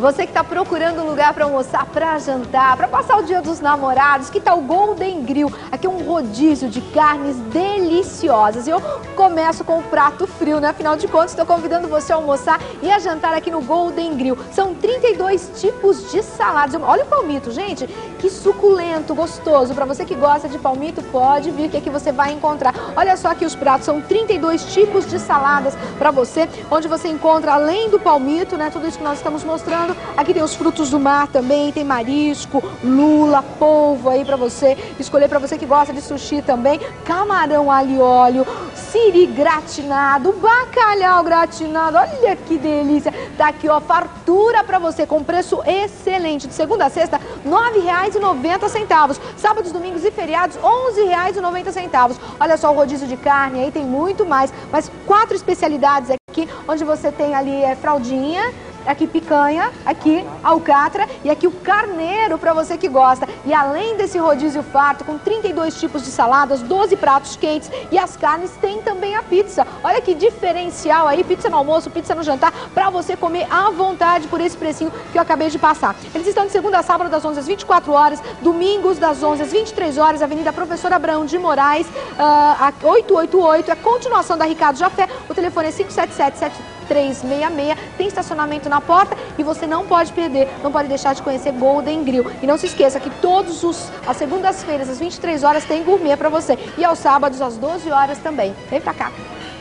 E você que está procurando um lugar para almoçar, para jantar, para passar o dia dos namorados, que tal o Golden Grill? Aqui é um rodízio de carnes deliciosas. E eu começo com o prato frio, né? Afinal de contas, estou convidando você a almoçar e a jantar aqui no Golden Grill. São 32 tipos de saladas. Olha o palmito, gente. Que suculento, gostoso. Para você que gosta de palmito, pode vir que aqui você vai encontrar. Olha só aqui os pratos, são 32 tipos de saladas para você, onde você encontra além do palmito, né? Tudo isso que nós estamos mostrando. Aqui tem os frutos do mar também, tem marisco, lula, polvo aí para você escolher para você que gosta de sushi também, camarão alho óleo, siri gratinado, bacalhau gratinado. Olha que delícia. Tá aqui, ó, fartura para você com preço excelente. De segunda a sexta, R$ 9,90. Sábados, domingos e feriados, R$ 11,90. Olha só o rodízio de carne aí, tem muito mais. Mas quatro especialidades aqui, onde você tem ali é, fraldinha, aqui picanha, aqui alcatra e aqui o carneiro para você que gosta. E além desse rodízio farto com 32 tipos de saladas, 12 pratos quentes e as carnes, tem também a pizza. Olha que diferencial aí, pizza no almoço, pizza no jantar, para você comer à vontade por esse precinho que eu acabei de passar. Eles estão de segunda a sábado das 11 às 24 horas, domingos das 11 às 23 horas, Avenida Professor Abraão de Moraes, uh, 888, é continuação da Ricardo Jafé, o telefone é 577 366. Tem estacionamento na porta e você não pode perder, não pode deixar de conhecer Golden Grill. E não se esqueça que todos os as segundas-feiras às 23 horas tem gourmet para você e aos sábados às 12 horas também. Vem pra cá.